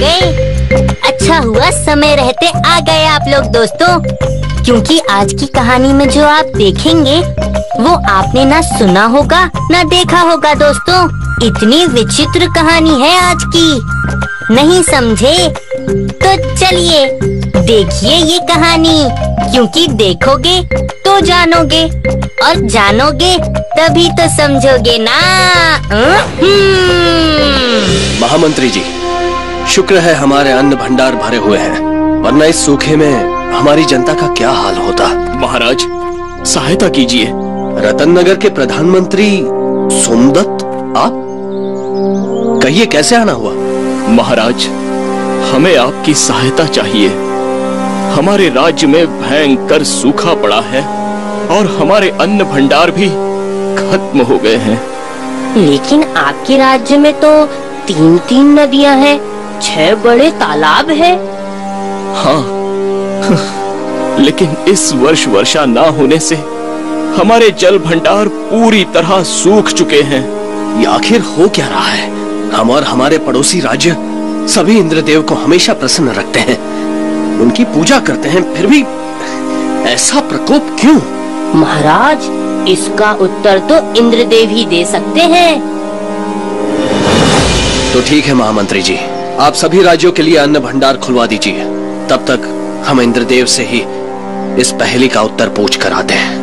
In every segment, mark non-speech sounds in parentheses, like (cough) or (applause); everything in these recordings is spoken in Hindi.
गए। अच्छा हुआ, समय रहते आ गए आप लोग दोस्तों। क्योंकि आज की कहानी में जो आप देखेंगे, वो आपने ना सुना होगा, ना देखा होगा दोस्तों। इतनी विचित्र कहानी है आज की। नहीं समझे? तो चलिए, देखिए ये कहानी। क्योंकि देखोगे तो जानोगे, और जानोगे तभी तो समझोगे ना। हम्म। महामंत्री जी शुक्र है हमारे अन्न भंडार भरे हुए हैं वरना इस सूखे में हमारी जनता का क्या हाल होता? महाराज सहायता कीजिए। रतन नगर के प्रधानमंत्री सोमदत्त आप? कहिए कैसे आना हुआ? महाराज हमें आपकी सहायता चाहिए। हमारे राज्य में भयंकर सूखा पड़ा है और हमारे अन्न भंडार भी खत्म हो गए हैं। लेकिन आपके राज्य में तो तीन तीन नदियाँ हैं। छह बड़े तालाब हैं। हाँ। (laughs) लेकिन इस वर्ष वर्षा ना होने से हमारे जल भंडार पूरी तरह सूख चुके हैं। ये आखिर हो क्या रहा है? हम और हमारे पड़ोसी राज्य सभी इंद्रदेव को हमेशा प्रसन्न रखते हैं। उनकी पूजा करते हैं फिर भी ऐसा प्रकोप क्यों? महाराज इसका उत्तर तो इंद्रदेव ही दे सकते हैं। तो ठीक है महामंत्री जी। आप सभी राज्यों के लिए अन्न भंडार खुलवा दीजिए। तब तक हम इंद्रदेव से ही इस पहली का उत्तर पूछ कर आते हैं।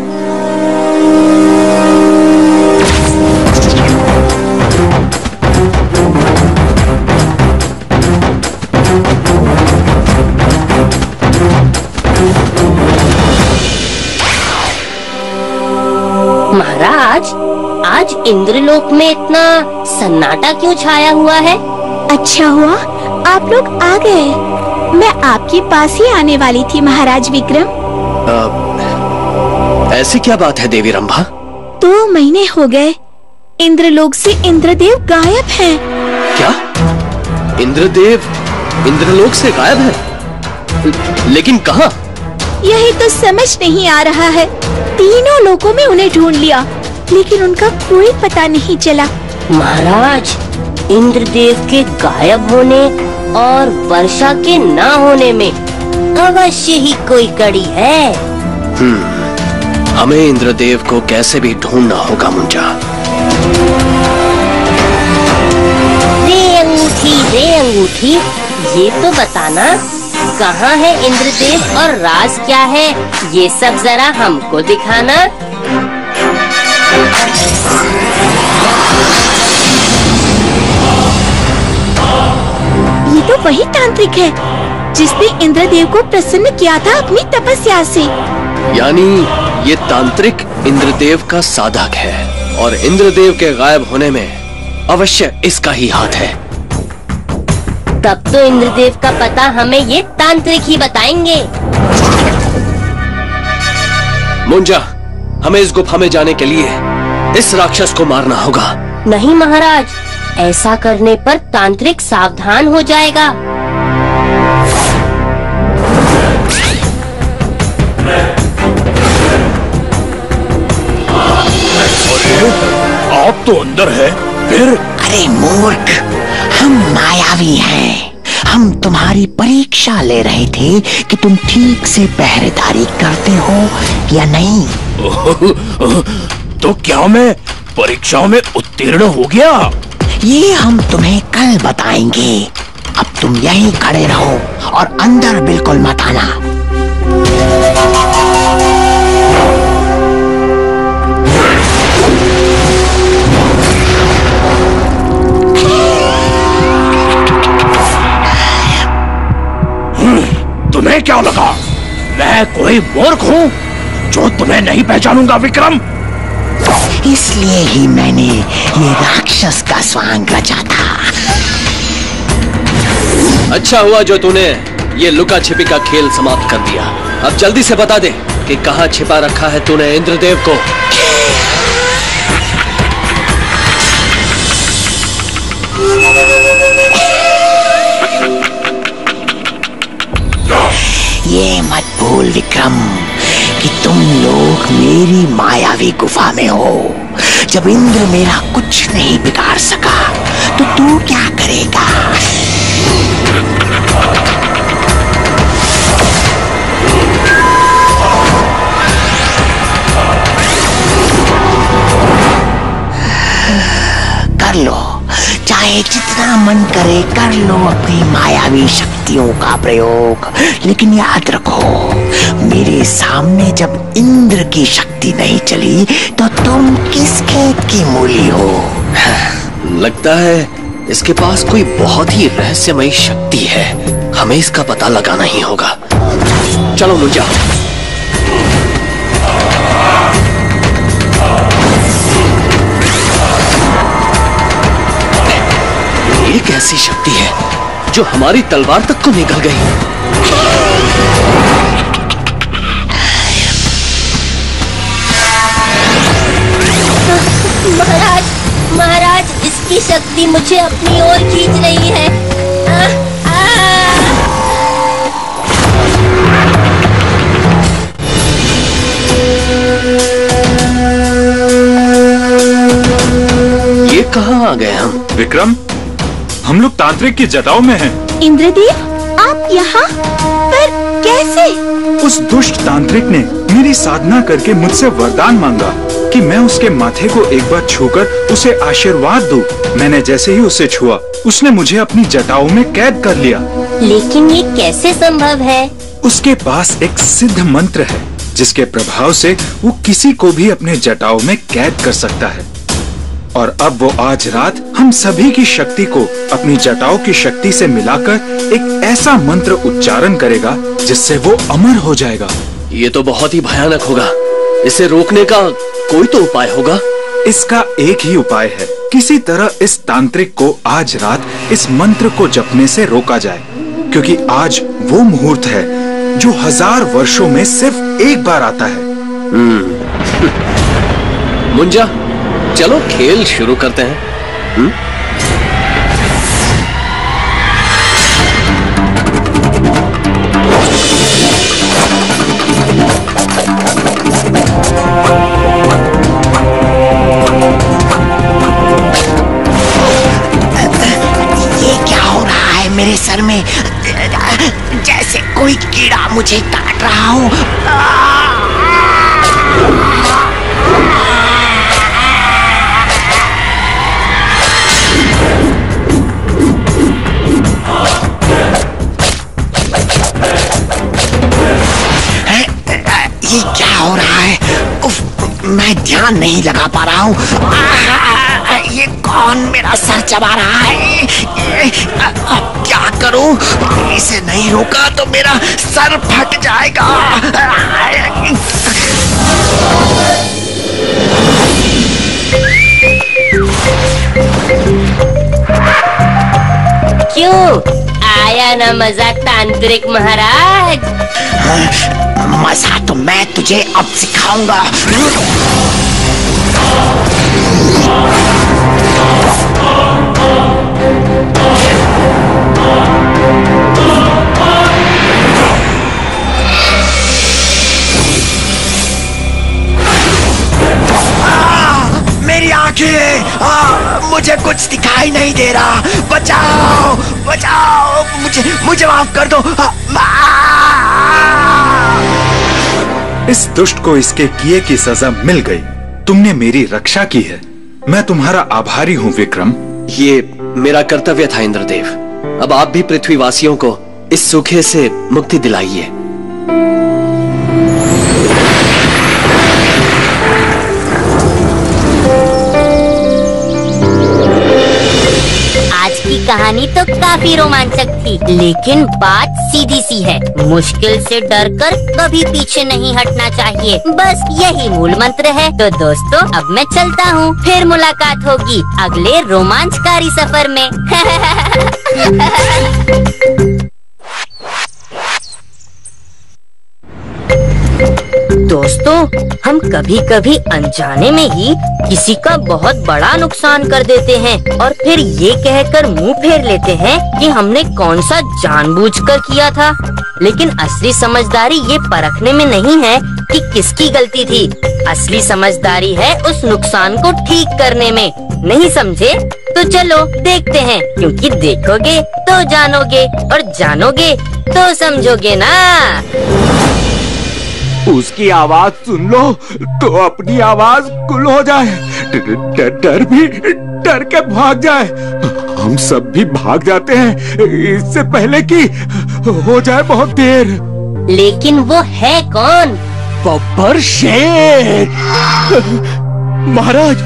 महाराज, आज इंद्रलोक में इतना सन्नाटा क्यों छाया हुआ है? अच्छा हुआ आप लोग आ गए। मैं आपके पास ही आने वाली थी महाराज विक्रम। अ, ऐसी क्या बात है देवी रंभा? दो महीने हो गए। इंद्रलोक से इंद्रदेव गायब हैं। क्या? इंद्रदेव इंद्रलोक से गायब है? लेकिन कहाँ? यही तो समझ नहीं आ रहा है। तीनों लोगों में उन्हें ढूंढ लिया लेकिन उनका कोई पता नहीं चला। महाराज इंद्रदेव के गायब होने और वर्षा के ना होने में अवश्य ही कोई कड़ी है। हमें इंद्रदेव को कैसे भी ढूंढना होगा मुंजा। रे अंगूठी रे अंगूठी ये तो बताना कहाँ है इंद्रदेव और राज क्या है ये सब जरा हमको दिखाना। तो वही तांत्रिक है जिसने इंद्रदेव को प्रसन्न किया था अपनी तपस्या से। यानी ये तांत्रिक इंद्रदेव का साधक है और इंद्रदेव के गायब होने में अवश्य इसका ही हाथ है। तब तो इंद्रदेव का पता हमें ये तांत्रिक ही बताएँगे। मुंजा हमें इस गुफा में जाने के लिए इस राक्षस को मारना होगा। नहीं महाराज ऐसा करने पर तांत्रिक सावधान हो जाएगा। आप तो अंदर है फिर? अरे मूर्ख हम मायावी हैं। हम तुम्हारी परीक्षा ले रहे थे कि तुम ठीक से पहरेदारी करते हो या नहीं। तो क्या मैं परीक्षाओं में उत्तीर्ण हो गया? ये हम तुम्हें कल बताएँगे। अब तुम यहीं खड़े रहो और अंदर बिल्कुल मत आना। तुम्हें क्या लगा? मैं कोई मूर्ख हूँ जो तुम्हें नहीं पहचानूँगा, विक्रम? इसलिए ही मैंने ये राक्षस का स्वांग रचा था। अच्छा हुआ जो तूने ये लुका छिपी का खेल समाप्त कर दिया। अब जल्दी से बता दे कि कहाँ छिपा रखा है तूने इंद्रदेव को। ये मत भूल विक्रम। कि तुम लोग मेरी मायावी गुफा में हो। जब इंद्र मेरा कुछ नहीं बिगाड़ सका तो तू क्या करेगा? कर लो। जितना मन करे कर लो अपनी मायावी शक्तियों का प्रयोग। लेकिन याद रखो, मेरे सामने जब इंद्र की शक्ति नहीं चली तो तुम किस खेत की मूली हो? (laughs) लगता है इसके पास कोई बहुत ही रहस्यमयी शक्ति है। हमें इसका पता लगाना ही होगा। चलो मुझा एक ऐसी शक्ति है जो हमारी तलवार तक को निकल गई। महाराज महाराज इसकी शक्ति मुझे अपनी ओर खींच रही है। ये कहाँ आ गए हम? विक्रम हम लोग तांत्रिक की जटाओं में हैं। इंद्रदेव आप यहाँ? पर कैसे? उस दुष्ट तांत्रिक ने मेरी साधना करके मुझसे वरदान मांगा कि मैं उसके माथे को एक बार छूकर उसे आशीर्वाद दूँ। मैंने जैसे ही उसे छुआ उसने मुझे अपनी जटाओं में कैद कर लिया। लेकिन ये कैसे संभव है? उसके पास एक सिद्ध मंत्र है जिसके प्रभाव से वो किसी को भी अपने जटाओं में कैद कर सकता है। और अब वो आज रात हम सभी की शक्ति को अपनी जटाओं की शक्ति से मिलाकर एक ऐसा मंत्र उच्चारण करेगा जिससे वो अमर हो जाएगा। ये तो बहुत ही भयानक होगा। इसे रोकने का कोई तो उपाय होगा? इसका एक ही उपाय है। किसी तरह इस तांत्रिक को आज रात इस मंत्र को जपने से रोका जाए क्योंकि आज वो मुहूर्त है जो हज़ार वर्षों में सिर्फ़ एक बार आता है। (laughs) मुंजा चलो, खेल शुरू करते हैं। हो रहा है मेरे सर में? जैसे कोई कीड़ा मुझे काट रहा हो। ध्यान नहीं लगा पा रहा हूँ। ये कौन मेरा सर चबा रहा है? ये, अब क्या करूँ? इसे नहीं रोका तो मेरा सर फट जाएगा। क्यों? आया ना मज़ा तांत्रिक महाराज। मज़ा तो मैं तुझे अब सिखाऊँगा। मुझे कुछ दिखाई नहीं दे रहा। बचाओ बचाओ, मुझे मुझे माफ़ कर दो। इस दुष्ट को इसके किए की सजा मिल गई। तुमने मेरी रक्षा की है। मैं तुम्हारा आभारी हूँ, विक्रम। ये मेरा कर्तव्य था, इंद्रदेव। अब आप भी पृथ्वीवासियों को इस सूखे से मुक्ति दिलाइए। की कहानी तो काफ़ी रोमांचक थी, लेकिन बात सीधी सी है। मुश्किल से डर कर कभी पीछे नहीं हटना चाहिए। बस यही मूल मंत्र है। तो दोस्तों, अब मैं चलता हूँ। फिर मुलाकात होगी अगले रोमांचकारी सफ़र में। (laughs) दोस्तों, हम कभी कभी अनजाने में ही किसी का बहुत बड़ा नुकसान कर देते हैं और फिर ये कहकर मुँह फेर लेते हैं कि हमने कौन सा जानबूझकर किया था। लेकिन असली समझदारी ये परखने में नहीं है कि किसकी गलती थी। असली समझदारी है उस नुकसान को ठीक करने में। नहीं समझे? तो चलो, देखते हैं। क्योंकि देखोगे तो जानोगे और जानोगे तो समझोगे ना। उसकी आवाज़ सुन लो तो अपनी आवाज़ गुल हो जाए। डर भी डर के भाग जाए। हम सब भी भाग जाते हैं। इससे पहले कि हो जाए बहुत देर। लेकिन वो है कौन? बब्बर शेर। महाराज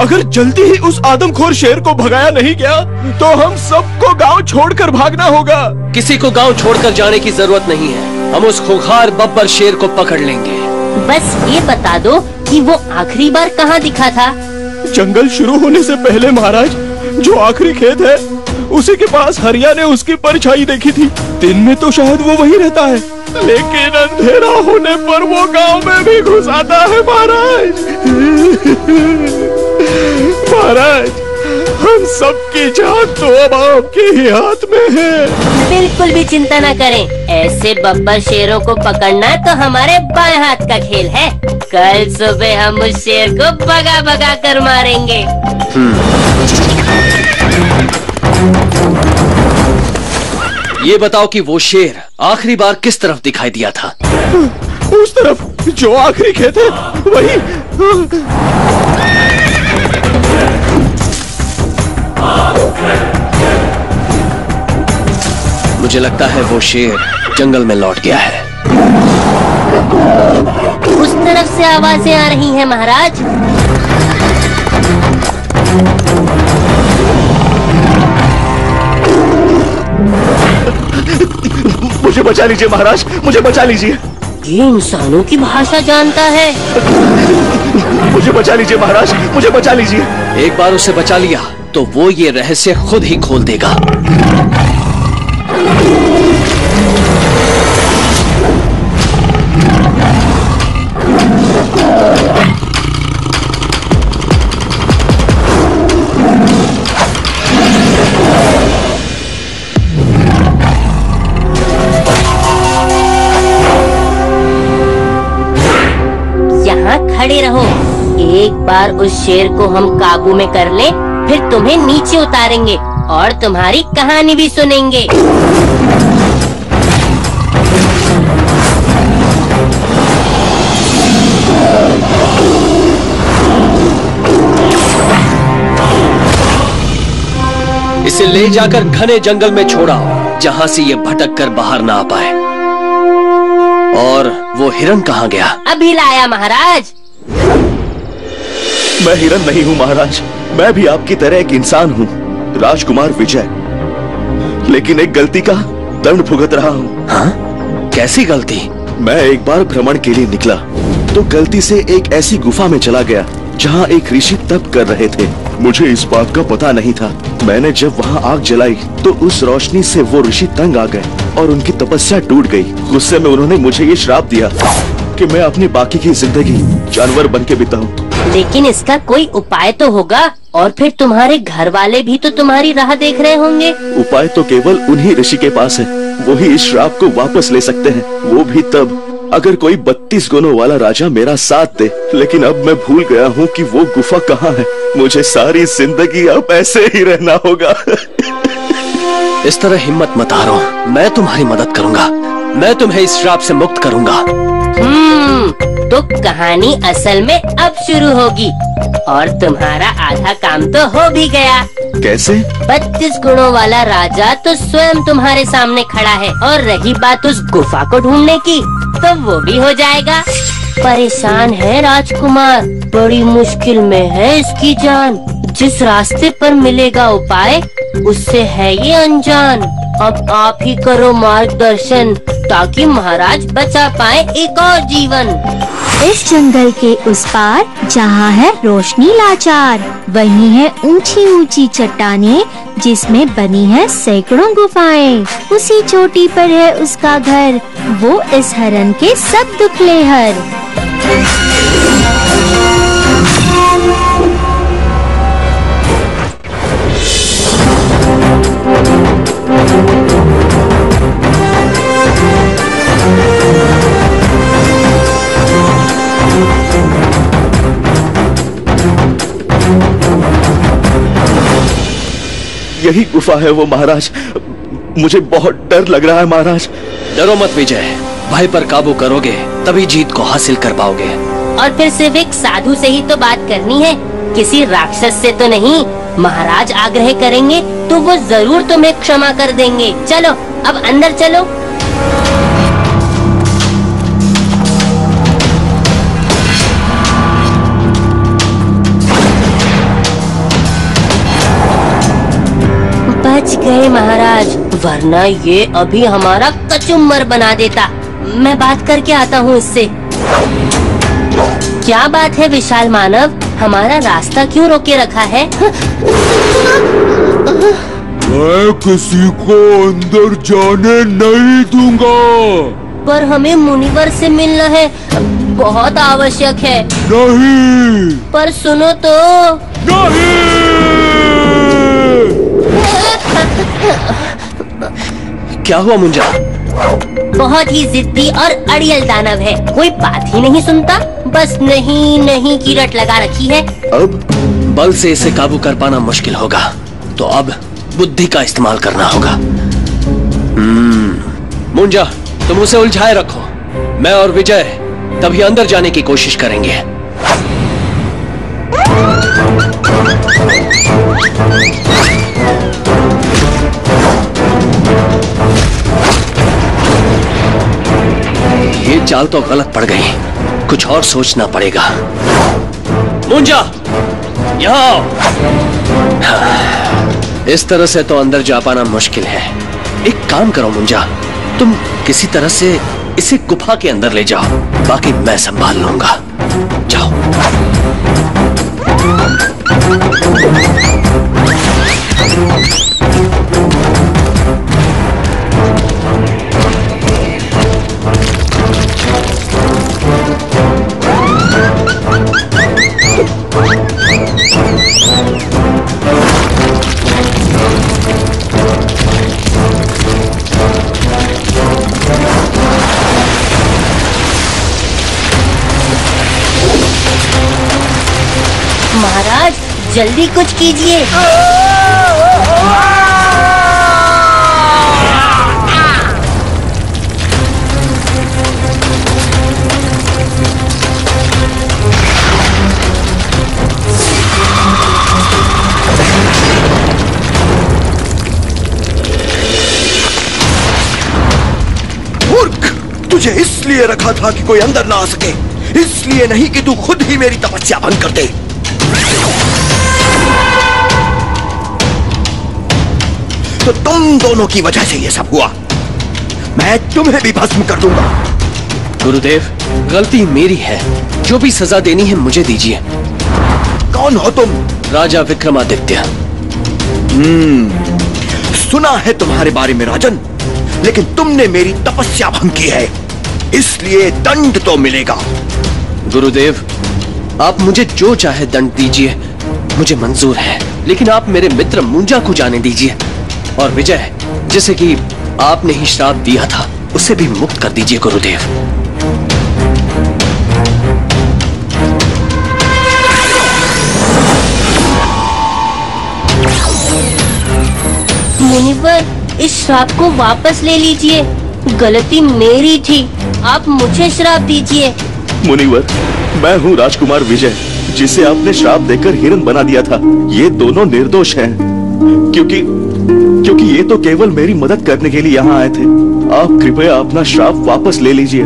अगर जल्दी ही उस आदमखोर शेर को भगाया नहीं गया तो हम सबको गाँव छोड़कर भागना होगा। किसी को गाँव छोड़कर जाने की ज़रूरत नहीं है। हम उस खुखार बब्बर शेर को पकड़ लेंगे। बस ये बता दो कि वो आखिरी बार कहाँ दिखा था? जंगल शुरू होने से पहले महाराज जो आखिरी खेत है उसी के पास हरिया ने उसकी परछाई देखी थी। दिन में तो शायद वो वही रहता है। लेकिन अंधेरा होने पर वो गाँव में भी घुस आता है महाराज। महाराज हम सबकी जान तो अब आपके ही हाथ में है। बिल्कुल भी चिंता न करें। ऐसे बब्बर शेरों को पकड़ना तो हमारे बाएँ हाथ का खेल है। कल सुबह हम उस शेर को भगा भगा कर मारेंगे। ये बताओ कि वो शेर आखिरी बार किस तरफ़ दिखाई दिया था? उस तरफ़ जो आखिरी खेत है वही। मुझे लगता है वो शेर जंगल में लौट गया है। उस तरफ़ से आवाज़ें आ रही हैं महाराज। मुझे बचा लीजिए महाराज। मुझे बचा लीजिए। ये इंसानों की भाषा जानता है। मुझे बचा लीजिए महाराज। मुझे बचा लीजिए। एक बार उसे बचा लिया। तो वो ये रहस्य खुद ही खोल देगा। खड़े रहो। एक बार उस शेर को हम काबू में कर ले। फिर तुम्हें नीचे उतारेंगे और तुम्हारी कहानी भी सुनेंगे। इसे ले जाकर घने जंगल में छोड़ा जहाँ से ये भटक कर बाहर ना आ पाए। और वो हिरन कहाँ गया? अभी लाया महाराज। मैं हिरन नहीं हूँ महाराज। मैं भी आपकी तरह एक इंसान हूँ राजकुमार विजय। लेकिन एक गलती का दंड भुगत रहा हूँ। हाँ? कैसी गलती? मैं एक बार भ्रमण के लिए निकला तो गलती से एक ऐसी गुफा में चला गया जहाँ एक ऋषि तप कर रहे थे। मुझे इस बात का पता नहीं था। मैंने जब वहाँ आग जलाई तो उस रोशनी से वो ऋषि तंग आ गए और उनकी तपस्या टूट गई। गुस्से में उन्होंने मुझे ये श्राप दिया कि मैं अपनी बाकी की ज़िंदगी जानवर बन के बिताऊं। लेकिन इसका कोई उपाय तो होगा और फिर तुम्हारे घर वाले भी तो तुम्हारी राह देख रहे होंगे। उपाय तो केवल उन्हीं ऋषि के पास है वो ही इस श्राप को वापस ले सकते हैं। वो भी तब अगर कोई बत्तीस गुणों वाला राजा मेरा साथ दे लेकिन अब मैं भूल गया हूँ कि वो गुफा कहाँ है। मुझे सारी ज़िंदगी अब ऐसे ही रहना होगा। (laughs) इस तरह हिम्मत मत हारो मैं तुम्हारी मदद करूँगा मैं तुम्हें इस श्राप से मुक्त करूँगा। हम्म तो कहानी असल में अब शुरू होगी। और तुम्हारा आधा काम तो हो भी गया। कैसे? बत्तीस गुणों वाला राजा तो स्वयं तुम्हारे सामने खड़ा है और रही बात उस गुफा को ढूँढने की तो वो भी हो जाएगा। परेशान है राजकुमार। बड़ी मुश्किल में है इसकी जान। जिस रास्ते पर मिलेगा उपाय उससे है ये अनजान। अब आप ही करो मार्गदर्शन ताकि महाराज बचा पाए एक और जीवन। इस जंगल के उस पार जहाँ है रोशनी लाचार, वही है ऊँची ऊँची चट्टाने जिसमें बनी है सैकड़ों गुफाएँ। उसी चोटी पर है उसका घर, वो इस हरन के सब दुख ले हर यही गुफा है वो महाराज। मुझे बहुत डर लग रहा है महाराज। डरो मत विजय। भय पर काबू करोगे तभी जीत को हासिल कर पाओगे। और फिर सिर्फ़ एक साधु से ही तो बात करनी है। किसी राक्षस से तो नहीं। महाराज आग्रह करेंगे तो वो ज़रूर तुम्हें क्षमा कर देंगे। चलो अब अंदर चलो। बच गए महाराज। वरना ये अभी हमारा कचुम्बर बना देता। मैं बात करके आता हूँ इससे क्या बात है विशाल मानव? हमारा रास्ता क्यों रोके रखा है? मैं किसी को अंदर जाने नहीं दूँगा। पर हमें मुनिवर से मिलना है। बहुत आवश्यक है। नहीं। पर सुनो तो। क्या हुआ मुंजा? बहुत ही जिद्दी और अड़ियल दानव है। कोई बात ही नहीं सुनता। बस नहीं नहीं की रट लगा रखी है। अब बल से इसे काबू कर पाना मुश्किल होगा। तो अब बुद्धि का इस्तेमाल करना होगा। हम्म, मुंजा तुम उसे उलझाए रखो। मैं और विजय तभी अंदर जाने की कोशिश करेंगे। चाल तो गलत पड़ गई। कुछ और सोचना पड़ेगा। मुंजा यहाँ इस तरह से तो अंदर जा पाना मुश्किल है। एक काम करो मुंजा तुम किसी तरह से इसे गुफा के अंदर ले जाओ। बाकी मैं संभाल लूँगा। जाओ। महाराज, जल्दी कुछ कीजिए। तुझे इसलिए रखा था कि कोई अंदर ना आ सके। इसलिए नहीं कि तू खुद ही मेरी तपस्या भंग कर दे। तो तुम दोनों की वजह से ये सब हुआ। मैं तुम्हें भी भस्म कर दूँगा। गुरुदेव गलती मेरी है। जो भी सजा देनी है मुझे दीजिए। कौन हो तुम? राजा विक्रमादित्य। हम्म सुना है तुम्हारे बारे में राजन लेकिन तुमने मेरी तपस्या भंग की है। इसलिए दंड तो मिलेगा। गुरुदेव आप मुझे जो चाहे दंड दीजिए। मुझे मंजूर है। लेकिन आप मेरे मित्र मुंजा को जाने दीजिए। और विजय, जिसे कि आपने ही श्राप दिया था, उसे भी मुक्त कर दीजिए, गुरुदेव। मुनिवर इस श्राप को वापस ले लीजिए। गलती मेरी थी। आप मुझे श्राप दीजिए। मुनिवर मैं हूँ राजकुमार विजय जिसे आपने श्राप देकर हिरन बना दिया था। ये दोनों निर्दोष हैं क्योंकि क्योंकि ये तो केवल मेरी मदद करने के लिए यहाँ आए थे। आप कृपया अपना श्राप वापस ले लीजिए।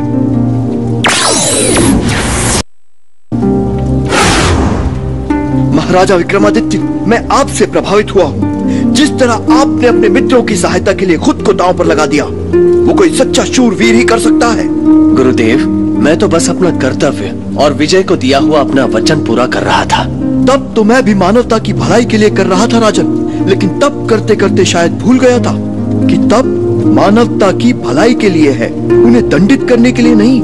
महाराजा विक्रमादित्य मैं आपसे प्रभावित हुआ हूँ। जिस तरह आपने अपने मित्रों की सहायता के लिए खुद को दांव पर लगा दिया वो कोई सच्चा शूरवीर ही कर सकता है। गुरुदेव मैं तो बस अपना कर्तव्य और विजय को दिया हुआ अपना वचन पूरा कर रहा था। तब तो मैं भी मानवता की भलाई के लिए कर रहा था राजन। लेकिन तब करते करते शायद भूल गया था कि तब मानवता की भलाई के लिए है उन्हें दंडित करने के लिए नहीं।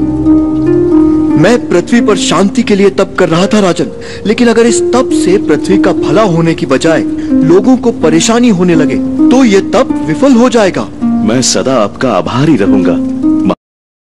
मैं पृथ्वी पर शांति के लिए तप कर रहा था राजन। लेकिन अगर इस तप से पृथ्वी का भला होने की बजाय लोगों को परेशानी होने लगे तो ये तप विफल हो जाएगा। मैं सदा आपका आभारी रहूँगा।